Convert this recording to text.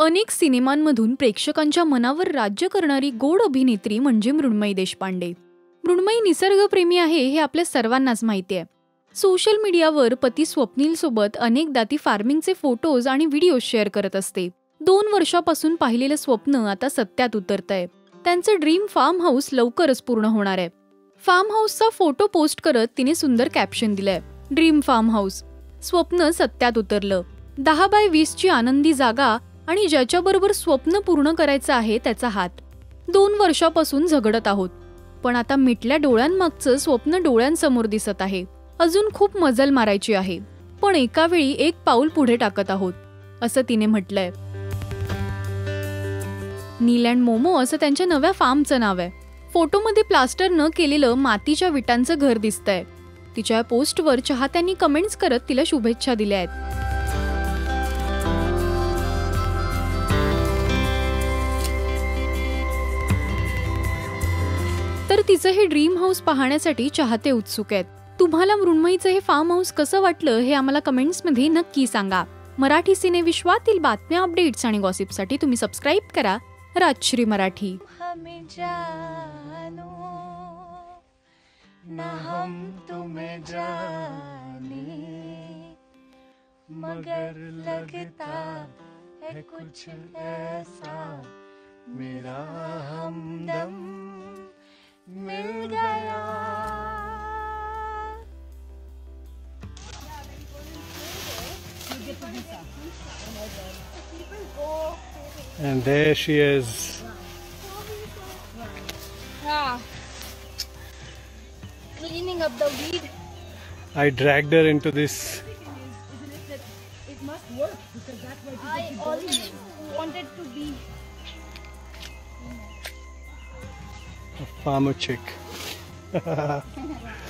अनेक सिनेमांमधून प्रेक्षकांच्या मनावर राज्य करणारी गोड अभिनेत्री म्हणजे मृण्मयी देशपांडे. मृण्मयी निसर्गप्रेमी आहे हे आपल्या सर्वांनाच माहिती आहे. सोशल मीडियावर पती स्वप्नीलसोबत अनेकदा ती फार्मिंगचे फोटोज आणि व्हिडिओ शेअर करत असते. दोन वर्षापासून पाहिलेलं स्वप्न आता सत्यात उतरतंय. त्यांचं ड्रीम फार्म हाऊस लवकरच पूर्ण होणार आहे. फार्म हाऊसचा फोटो पोस्ट करत तिने सुंदर कॅप्शन दिलंय. Dream farm house. स्वप्न सत्यात उतरलं. दहा बाय वीसची आनंदी जागा आणि ज्याच्याबरोबर स्वप्न पूर्ण करायचं आहे त्याचा हात. दोन वर्षापासून झगडत आहोत. पण आता मिटल्या डोळ्यांमागचं स्वप्न डोळ्यांसमोर दिसत आहे. अजून खूप मजल मारायची आहे. पण एका वेळी एक पाऊल पुढे टाकत आहोत असं तिने म्हटलंय. नील अँड मोमो असं त्यांच्या नव्या फार्मचं नाव आहे. फोटोमध्ये प्लास्टर न केलेलं मातीच्या विटांचं घर दिसतंय. तिच्या पोस्टवर चाहत्यांनी कमेंट्स करत तिला शुभेच्छा दिल्या आहेत. तर तिचं हे ड्रीम हाऊस पाहण्यासाठी चाहते उत्सुक आहेत. तुम्हाला मृण्मयीचं हे फार्म हाऊस कसं वाटलं, हे आम्हाला कमेंट्समध्ये नक्की सांगा. मराठी सिने विश्वातील बातम्या अपडेट्स आणि गॉसिपसाठी तुम्ही सबस्क्राईब करा. राजश्री मराठी. हमें हम मगर लगता है कुछ ऐसा, मेरा हमदम And there she is. Yeah. Cleaning up the weed. I dragged her into this. I always wanted to be. A farmer chick.